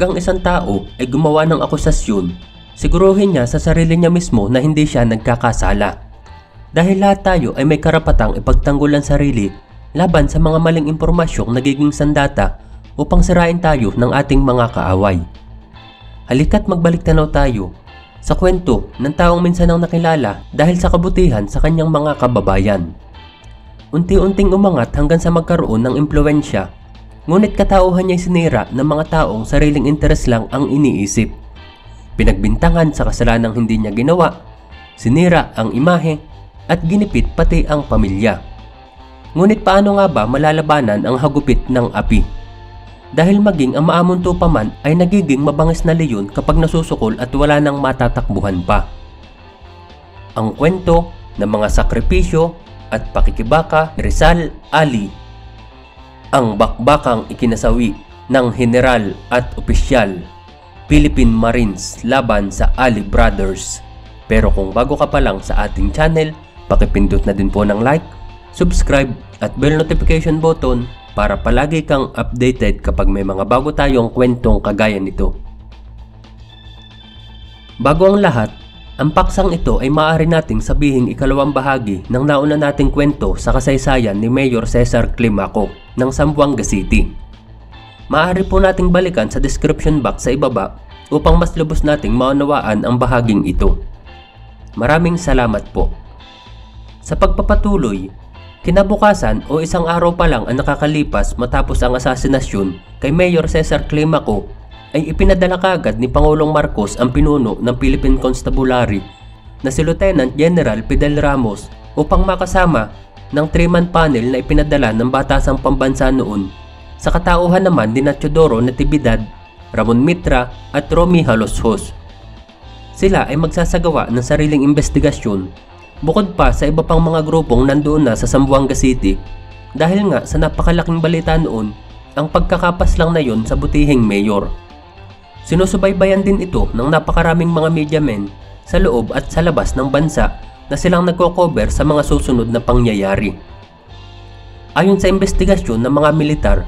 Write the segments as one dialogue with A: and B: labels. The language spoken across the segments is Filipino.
A: Kapag ang isang tao ay gumawa ng akusasyon, siguruhin niya sa sarili niya mismo na hindi siya nagkakasala. Dahil lahat tayo ay may karapatang ipagtanggol ang sarili laban sa mga maling impormasyong nagiging sandata upang sirain tayo ng ating mga kaaway. Halika't magbalik tanaw tayo sa kwento ng taong minsan ang nakilala dahil sa kabutihan sa kanyang mga kababayan. Unti-unting umangat hanggang sa magkaroon ng impluensya, ngunit katauhan niya sinira ng mga taong sariling interes lang ang iniisip. Pinagbintangan sa kasalanang hindi niya ginawa, sinira ang imahe, at ginipit pati ang pamilya. Ngunit paano nga ba malalabanan ang hagupit ng api? Dahil maging ang maamunto pa man ay nagiging mabangis na leyon kapag nasusukol at wala nang matatakbuhan pa. Ang kwento ng mga sakripisyo at pakikibaka ni Rizal Ali. Ang bakbakang ikinasawi ng general at opisyal Philippine Marines laban sa Ali Brothers. Pero kung bago ka pa lang sa ating channel, pakipindot na din po ng like, subscribe at bell notification button para palagi kang updated kapag may mga bago tayong kwentong kagaya nito. Bago ang lahat, ang paksang ito ay maaari nating sabihing ikalawang bahagi ng nauna nating kwento sa kasaysayan ni Mayor Cesar Climaco ng Zamboanga City. Maaari po nating balikan sa description box sa ibaba upang mas lubos nating maunawaan ang bahaging ito. Maraming salamat po. Sa pagpapatuloy, kinabukasan o isang araw pa lang ang nakakalipas matapos ang asasinasyon kay Mayor Cesar Climaco ay ipinadala kagad ni Pangulong Marcos ang pinuno ng Philippine Constabulary na si Lieutenant General Fidel Ramos upang makasama ng 3-man panel na ipinadala ng batasang pambansa noon sa katauhan naman ni Nachodoro Natividad, Ramon Mitra at Romy Haloshos. Sila ay magsasagawa ng sariling investigasyon Bukod pa sa iba pang mga grupong nandoon na sa Zamboanga City dahil nga sa napakalaking balita noon ang pagkakapas lang na yon sa butihing mayor. Sinusubaybayan din ito ng napakaraming mga media men sa loob at sa labas ng bansa na silang nagko-cover sa mga susunod na pangyayari. Ayon sa investigasyon ng mga militar,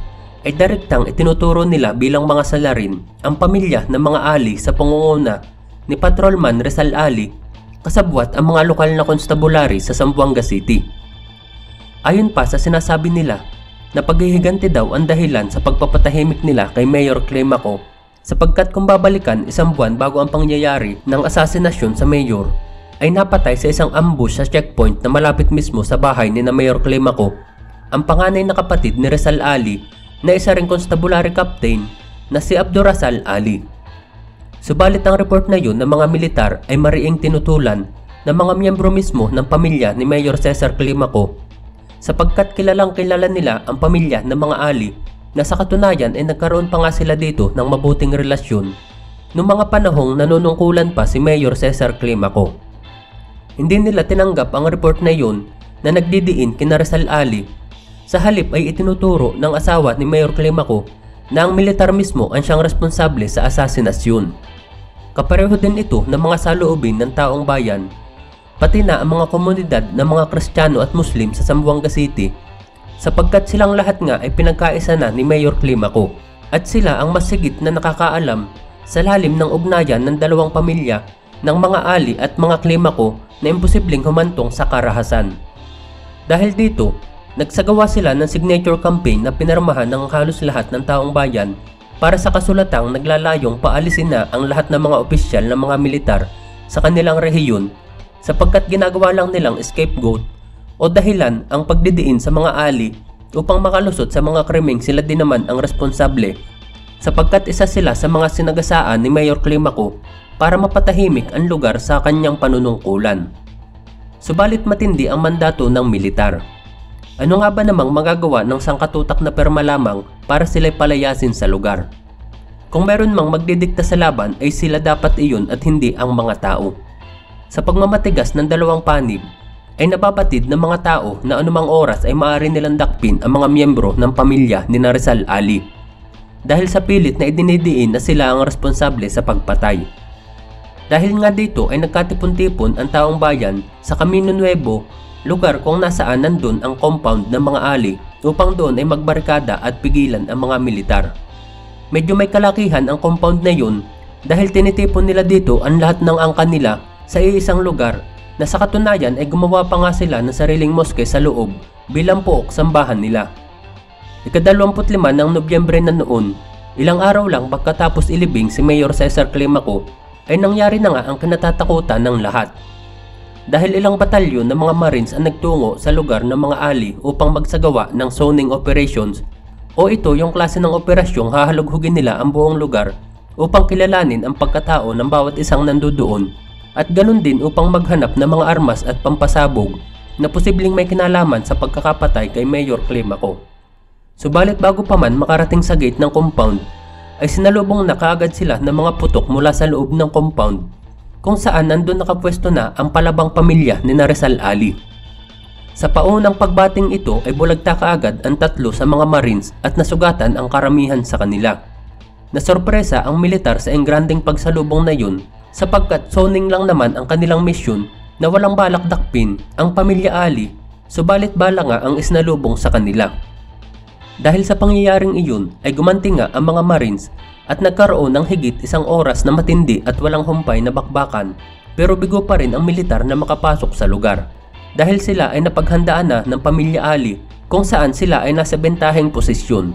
A: ay direktang itinuturo nila bilang mga salarin ang pamilya ng mga ali sa pangunguna ni Patrolman Rizal Ali kasabwat ang mga lokal na konstabulary sa Zamboanga City. Ayon pa sa sinasabi nila na paghihiganti daw ang dahilan sa pagpapatahimik nila kay Mayor Climaco sapagkat kung babalikan isang buwan bago ang pangyayari ng asasinasyon sa mayor ay napatay sa isang ambush sa checkpoint na malapit mismo sa bahay ni na Mayor Climaco ang panganay na kapatid ni Rizal Ali na isa ring constabulary captain na si Abdurazal Ali. Subalit ang report na yun ng mga militar ay mariing tinutulan ng mga miyembro mismo ng pamilya ni Mayor Cesar Climaco sapagkat kilalang kilala nila ang pamilya ng mga ali na sa katunayan ay nagkaroon pa nga sila dito ng mabuting relasyon noong mga panahong nanunungkulan pa si Mayor Cesar Climaco. Hindi nila tinanggap ang report na yun na nagdidiin kina Rizal Ali. Sa halip ay itinuturo ng asawa ni Mayor Climaco na ang militar mismo ang siyang responsable sa asasinasyon. Kapareho din ito ng mga saloobin ng taong bayan, pati na ang mga komunidad ng mga Kristiyano at Muslim sa Zamboanga City sapagkat silang lahat nga ay pinagkaisa na ni Mayor Climaco at sila ang mas sigit na nakakaalam sa lalim ng ugnayan ng dalawang pamilya ng mga ali at mga Climaco na imposibleng humantong sa karahasan. Dahil dito, nagsagawa sila ng signature campaign na pinarmahan ng halos lahat ng taong bayan para sa kasulatang naglalayong paalisin na ang lahat ng mga opisyal ng mga militar sa kanilang rehiyon sapagkat ginagawa lang nilang scapegoat o dahilan ang pagdidiin sa mga ali upang makalusot sa mga krimeng sila din naman ang responsable sapagkat isa sila sa mga sinagasaan ni Mayor Climaco para mapatahimik ang lugar sa kanyang panunungkulan. Subalit matindi ang mandato ng militar. Ano nga ba namang magagawa ng sangkatutak na perma lamang para sila'y palayasin sa lugar? Kung meron mang magdidikta sa laban ay sila dapat iyon at hindi ang mga tao. Sa pagmamatigas ng dalawang panig, ay nababatid ng mga tao na anumang oras ay maaari nilang dakpin ang mga miyembro ng pamilya ni Narizal Ali. Dahil sa pilit na idinidiin na sila ang responsable sa pagpatay. Dahil nga dito ay nagkatipon-tipon ang taong bayan sa Camino Nuevo, lugar kung nasaan nandun ang compound ng mga ali upang doon ay magbarikada at pigilan ang mga militar. Medyo may kalakihan ang compound na yun dahil tinitipon nila dito ang lahat ng angkan nila sa iisang lugar na sa katunayan ay gumawa pa nga sila ng sariling moske sa loob bilang pook sambahan nila. Ikadalawamput lima ng Nobyembre na noon, ilang araw lang pagkatapos ilibing si Mayor Cesar Climaco ay nangyari na nga ang kinatatakutan ng lahat. Dahil ilang batalyon ng mga Marines ang nagtungo sa lugar ng mga ali upang magsagawa ng zoning operations o ito yung klase ng operasyong hahalughugin nila ang buong lugar upang kilalanin ang pagkatao ng bawat isang nandoon at ganun din upang maghanap ng mga armas at pampasabog na posibleng may kinalaman sa pagkakapatay kay Mayor Climaco. Subalit bago pa man makarating sa gate ng compound, ay sinalubong na kaagad sila ng mga putok mula sa loob ng compound kung saan nandun nakapwesto na ang palabang pamilya ni Narizal Ali. Sa paunang pagbating ito ay bulagta kaagad ang tatlo sa mga marines at nasugatan ang karamihan sa kanila. Nasorpresa ang militar sa engranding pagsalubong na yun sapagkat zoning lang naman ang kanilang misyon na walang balak dakpin ang pamilya Ali subalit bala nga ang isnalubong sa kanila. Dahil sa pangyayaring iyon ay gumanti nga ang mga Marines at nagkaroon ng higit isang oras na matindi at walang humpay na bakbakan pero bigo pa rin ang militar na makapasok sa lugar dahil sila ay napaghandaan na ng pamilya Ali kung saan sila ay nasa bentaheng posisyon.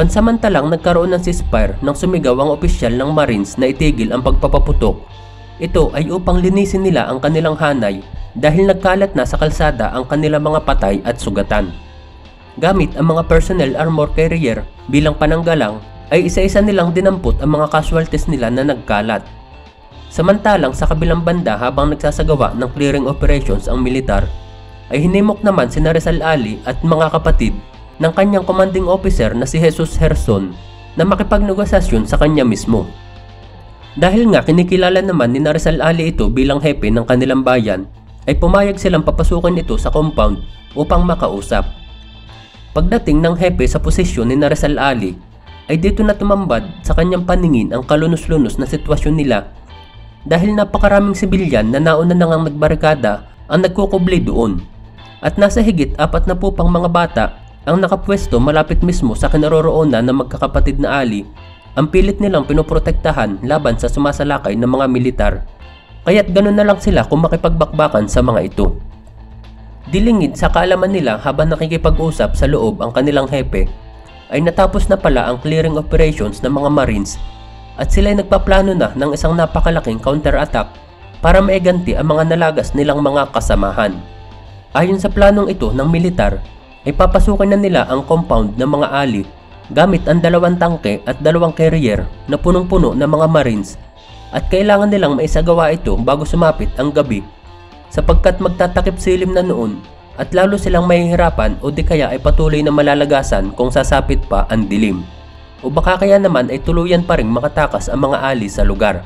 A: Pansamantalang nagkaroon ng ceasefire nang sumigaw ang opisyal ng Marines na itigil ang pagpapaputok. Ito ay upang linisin nila ang kanilang hanay dahil nagkalat na sa kalsada ang kanilang mga patay at sugatan. Gamit ang mga personnel armor carrier bilang pananggalang ay isa-isa nilang dinampot ang mga casualties nila na nagkalat. Samantalang sa kabilang banda habang nagsasagawa ng clearing operations ang militar, ay hinimok naman si Narizal Ali at mga kapatid ng kanyang commanding officer na si Jesus Herson na makipagnegosasyon sa kanya mismo. Dahil nga kinikilala naman ni Narizal Ali ito bilang hepe ng kanilang bayan, ay pumayag silang papasukin ito sa compound upang makausap. Pagdating ng hepe sa posisyon ni Narizal Ali, ay dito na tumambad sa kanyang paningin ang kalunos-lunos na sitwasyon nila dahil napakaraming sibilyan na nauna na ngang nagbarikada ang nagkukubli doon. At nasa higit apat na po pang mga bata ang nakapwesto malapit mismo sa kinaroroonan ng magkakapatid na Ali ang pilit nilang pinoprotektahan laban sa sumasalakay ng mga militar. Kaya't ganun na lang sila kung makipagbakbakan sa mga ito. Dilingid sa kaalaman nila habang nakikipag-usap sa loob ang kanilang hepe, ay natapos na pala ang clearing operations ng mga Marines at sila ay nagpaplano na ng isang napakalaking counter-attack para maiganti ang mga nalagas nilang mga kasamahan. Ayon sa planong ito ng militar, ay papasukin na nila ang compound ng mga ali gamit ang dalawang tangke at dalawang carrier na punong-puno ng mga Marines at kailangan nilang maisagawa ito bago sumapit ang gabi sapagkat magtatakip silim na noon at lalo silang mahihirapan o di kaya ay patuloy na malalagasan kung sasapit pa ang dilim. O baka kaya naman ay tuluyan pa ring makatakas ang mga ali sa lugar.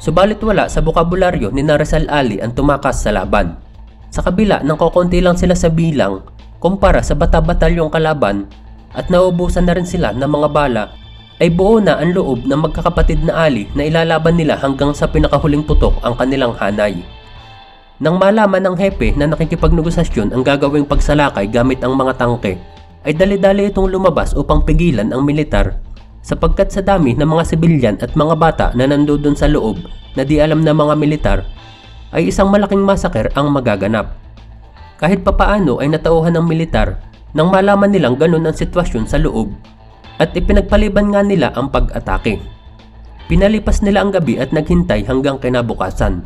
A: Subalit wala sa bukabularyo ni Narizal Ali ang tumakas sa laban. Sa kabila ng kokonti lang sila sa bilang kumpara sa bata-batalyong kalaban at naubusan na rin sila ng mga bala ay buo na ang loob ng magkakapatid na Ali na ilalaban nila hanggang sa pinakahuling putok ang kanilang hanay. Nang malaman ng hepe na nakikipagnegosasyon ang gagawing pagsalakay gamit ang mga tangke, ay dali-dali itong lumabas upang pigilan ang militar sapagkat sa dami ng mga sibilyan at mga bata na nandoon sa loob na di alam ng mga militar ay isang malaking masaker ang magaganap. Kahit papaano ay natauhan ng militar nang malaman nilang ganun ang sitwasyon sa loob at ipinagpaliban nga nila ang pag-atake. Pinalipas nila ang gabi at naghintay hanggang kinabukasan.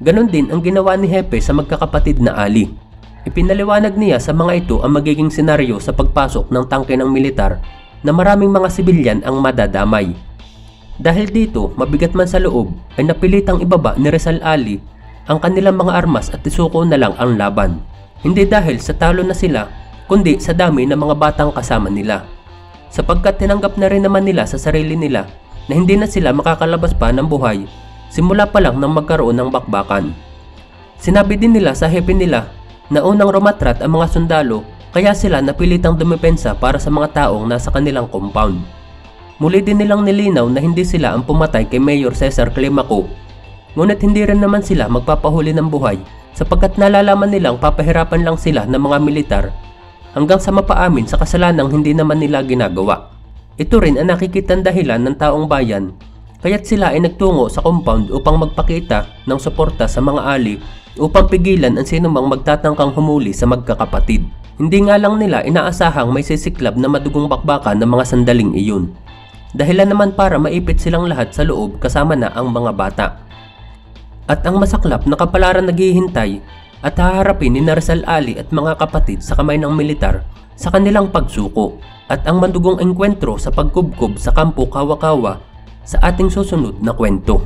A: Ganon din ang ginawa ni Hepe sa magkakapatid na Ali. Ipinaliwanag niya sa mga ito ang magiging senaryo sa pagpasok ng tangke ng militar na maraming mga sibilyan ang madadamay. Dahil dito, mabigat man sa loob, ay napilitang ibaba ni Rizal Ali ang kanilang mga armas at isuko na lang ang laban. Hindi dahil sa talo na sila, kundi sa dami ng mga batang kasama nila. Sapagkat tinanggap na rin naman nila sa sarili nila na hindi na sila makakalabas pa ng buhay simula pa lang nang magkaroon ng bakbakan. Sinabi din nila sa hepe nila na unang rumatrat ang mga sundalo kaya sila napilitang dumepensa para sa mga taong nasa kanilang compound. Muli din nilang nilinaw na hindi sila ang pumatay kay Mayor Cesar Climaco. Ngunit hindi rin naman sila magpapahuli ng buhay sapagkat nalalaman nilang papahirapan lang sila ng mga militar hanggang sa mapaamin sa kasalanang hindi naman nila ginagawa. Ito rin ang nakikitang dahilan ng taong bayan kaya't sila ay nagtungo sa compound upang magpakita ng suporta sa mga ali upang pigilan ang sinumang magtatangkang humuli sa magkakapatid. Hindi nga lang nila inaasahang may sisiklab na madugong bakbakan ng mga sandaling iyon. Dahilan naman para maipit silang lahat sa loob kasama na ang mga bata. At ang masaklap na kapalaran naghihintay at haharapin ni Rizal Ali at mga kapatid sa kamay ng militar sa kanilang pagsuko at ang mandugong engkwentro sa pagkubkob sa kampo Kawa-Kawa sa ating susunod na kwento.